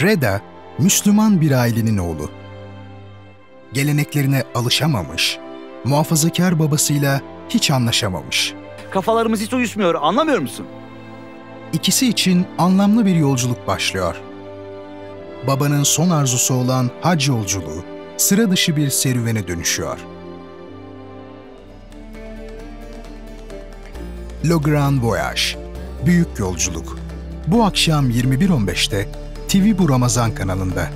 Reda, Müslüman bir ailenin oğlu. Geleneklerine alışamamış, muhafazakar babasıyla hiç anlaşamamış. Kafalarımız hiç uyuşmuyor anlamıyor musun? İkisi için anlamlı bir yolculuk başlıyor. Babanın son arzusu olan hac yolculuğu sıra dışı bir serüvene dönüşüyor. Le Grand Voyage, Büyük Yolculuk. Bu akşam 21.15'te TV Bu Ramazan kanalında.